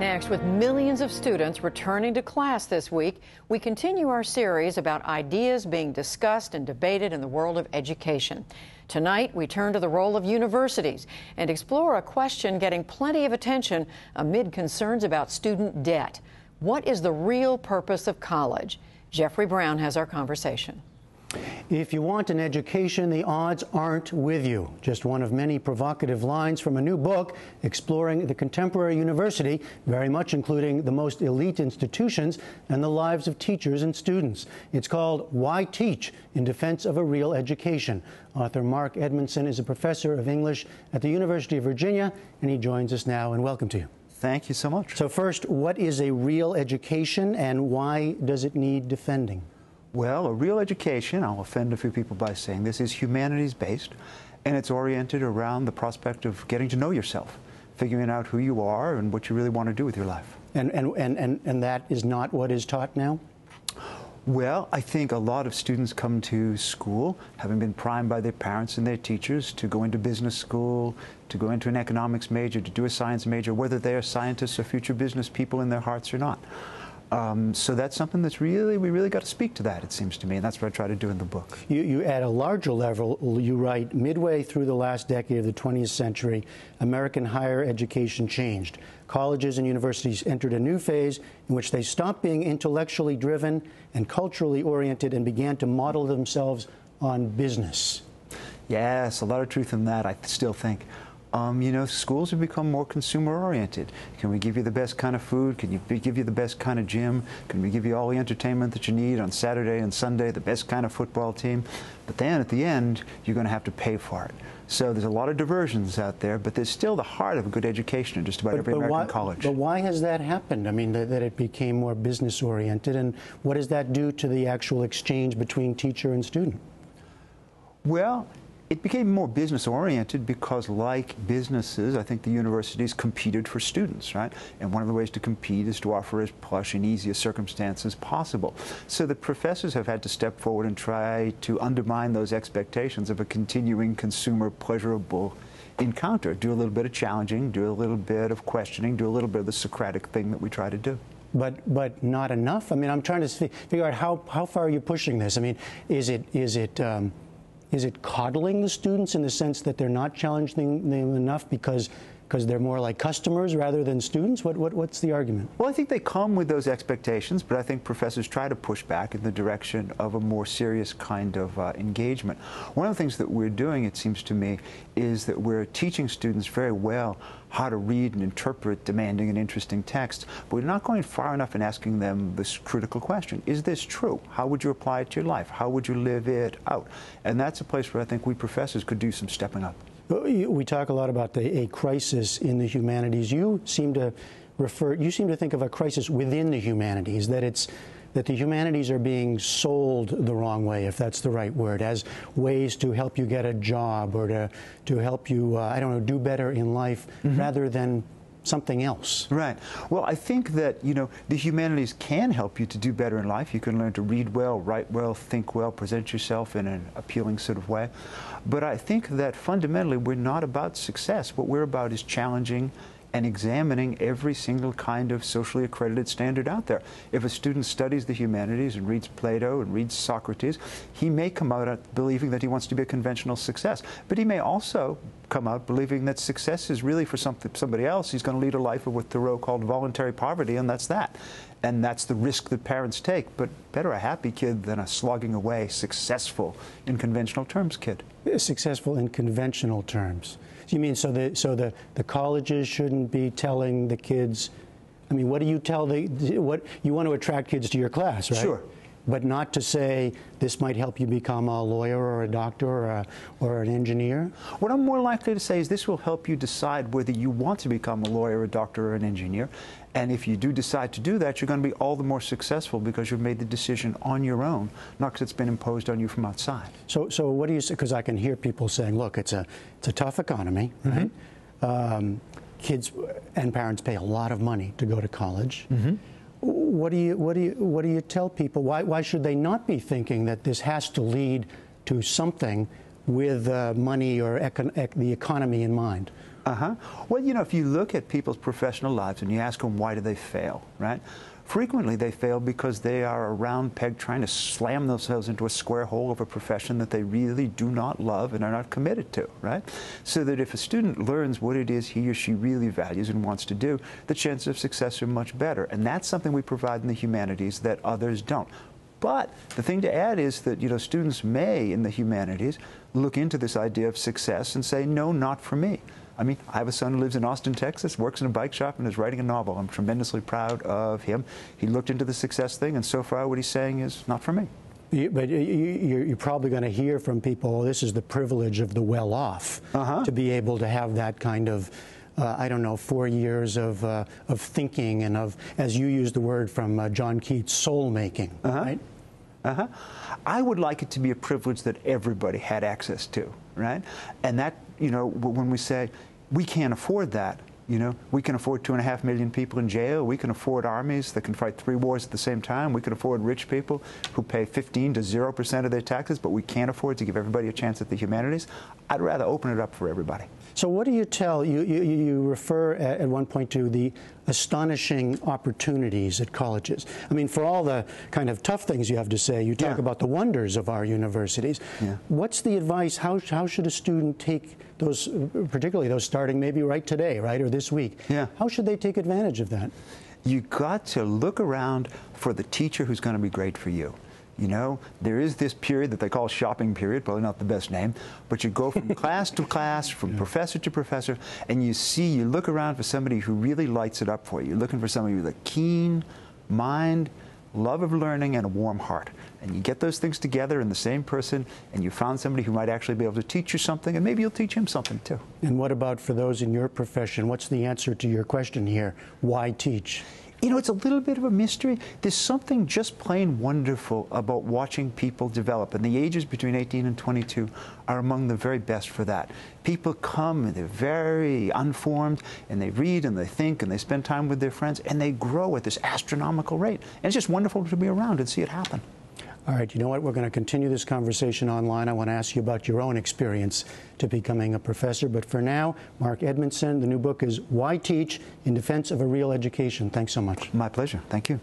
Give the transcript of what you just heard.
next, with millions of students returning to class this week, we continue our series about ideas being discussed and debated in the world of education. Tonight, we turn to the role of universities and explore a question getting plenty of attention amid concerns about student debt. What is the real purpose of college? Jeffrey Brown has our conversation. If you want an education, the odds aren't with you. Just one of many provocative lines from a new book exploring the contemporary university, very much including the most elite institutions and the lives of teachers and students. It's called Why Teach in Defense of a Real Education. Author Mark Edmundson is a professor of English at the University of Virginia, and he joins us now. And welcome to you. Thank you so much. So, first, what is a real education and why does it need defending? Well, a real education, I'll offend a few people by saying this, is humanities based and it's oriented around the prospect of getting to know yourself, figuring out who you are and what you really want to do with your life. And, and, and, and, and that is not what is taught now? Well, I think a lot of students come to school having been primed by their parents and their teachers to go into business school, to go into an economics major, to do a science major, whether they are scientists or future business people in their hearts or not. Um, so that's something that's really, we really got to speak to that, it seems to me, and that's what I try to do in the book. You, you, at a larger level, you write, midway through the last decade of the 20th century, American higher education changed. Colleges and universities entered a new phase in which they stopped being intellectually driven and culturally oriented and began to model themselves on business. Yes, a lot of truth in that, I still think um, you know, schools have become more consumer oriented. Can we give you the best kind of food? Can you give you the best kind of gym? Can we give you all the entertainment that you need on Saturday and Sunday, the best kind of football team? But then at the end, you're going to have to pay for it. So there's a lot of diversions out there, but there's still the heart of a good education in just about but, every but American why, college. But why has that happened? I mean, that, that it became more business oriented, and what does that do to the actual exchange between teacher and student? Well, it became more business oriented because, like businesses, I think the universities competed for students, right? And one of the ways to compete is to offer as plush and easy a circumstance as possible. So the professors have had to step forward and try to undermine those expectations of a continuing consumer pleasurable encounter. Do a little bit of challenging, do a little bit of questioning, do a little bit of the Socratic thing that we try to do but but not enough. I mean, I'm trying to figure out how how far are you pushing this. I mean, is it is it um, is it coddling the students in the sense that they're not challenging them enough because because they're more like customers rather than students? What, what, what's the argument? Well, I think they come with those expectations, but I think professors try to push back in the direction of a more serious kind of uh, engagement. One of the things that we're doing, it seems to me, is that we're teaching students very well how to read and interpret demanding and interesting texts, but we're not going far enough in asking them this critical question. Is this true? How would you apply it to your life? How would you live it out? And that's a place where I think we professors could do some stepping up. We talk a lot about the, a crisis in the humanities. You seem to refer, you seem to think of a crisis within the humanities, that it's that the humanities are being sold the wrong way, if that's the right word, as ways to help you get a job or to, to help you, uh, I don't know, do better in life mm -hmm. rather than something else. Right. Well, I think that, you know, the humanities can help you to do better in life. You can learn to read well, write well, think well, present yourself in an appealing sort of way. But I think that fundamentally we're not about success. What we're about is challenging and examining every single kind of socially accredited standard out there. If a student studies the humanities and reads Plato and reads Socrates, he may come out believing that he wants to be a conventional success. But he may also come out believing that success is really for something, somebody else. He's going to lead a life of what Thoreau called voluntary poverty, and that's that. And that's the risk that parents take. But better a happy kid than a slogging away, successful in conventional terms kid. Successful in conventional terms. You mean so the so the the colleges shouldn't be telling the kids? I mean, what do you tell the what you want to attract kids to your class, right? Sure but not to say this might help you become a lawyer or a doctor or, a, or, an engineer? What I'm more likely to say is this will help you decide whether you want to become a lawyer, a doctor, or an engineer. And if you do decide to do that, you're going to be all the more successful because you've made the decision on your own, not because it's been imposed on you from outside. So, so what do you say? Because I can hear people saying, look, it's a, it's a tough economy, right? Mm -hmm. um, kids and parents pay a lot of money to go to college. Mm -hmm what do you what do you what do you tell people? Why why should they not be thinking that this has to lead to something with uh, money or econ ec the economy in mind? Uh huh. Well, you know, if you look at people's professional lives and you ask them why do they fail, right? Frequently they fail because they are a round peg trying to slam themselves into a square hole of a profession that they really do not love and are not committed to, right? So that if a student learns what it is he or she really values and wants to do, the chances of success are much better. And that's something we provide in the humanities that others don't. But the thing to add is that you know students may in the humanities look into this idea of success and say, no, not for me. I mean, I have a son who lives in Austin, Texas, works in a bike shop, and is writing a novel. I'm tremendously proud of him. He looked into the success thing, and so far, what he's saying is not for me. but you're probably going to hear from people, oh, this is the privilege of the well off uh-huh. to be able to have that kind of. Uh, I don't know, four years of, uh, of thinking and of, as you used the word from uh, John Keats, soul making, uh-huh. right? Uh-huh. I would like it to be a privilege that everybody had access to, right? And that, you know, when we say, we can't afford that. You know, we can afford two and a half million people in jail. We can afford armies that can fight three wars at the same time. We can afford rich people who pay 15 to 0 percent of their taxes, but we can't afford to give everybody a chance at the humanities. I'd rather open it up for everybody. So, what do you tell? You, you, you refer at, at one point to the astonishing opportunities at colleges. I mean, for all the kind of tough things you have to say, you talk yeah. about the wonders of our universities. Yeah. What's the advice? How, how should a student take those, particularly those starting maybe right today, right, or this week? Yeah. How should they take advantage of that? You got to look around for the teacher who's going to be great for you. You know, there is this period that they call shopping period, probably not the best name, but you go from class to class, from yeah. professor to professor, and you see, you look around for somebody who really lights it up for you. You're looking for somebody with a keen mind, love of learning, and a warm heart. And you get those things together in the same person, and you found somebody who might actually be able to teach you something, and maybe you'll teach him something too. And what about for those in your profession? What's the answer to your question here? Why teach? You know, it's a little bit of a mystery. There's something just plain wonderful about watching people develop. And the ages between 18 and 22 are among the very best for that. People come and they're very unformed and they read and they think and they spend time with their friends and they grow at this astronomical rate. And it's just wonderful to be around and see it happen. All right, you know what? We're going to continue this conversation online. I want to ask you about your own experience to becoming a professor. But for now, Mark Edmundson, the new book is Why Teach in Defense of a Real Education. Thanks so much. My pleasure. Thank you.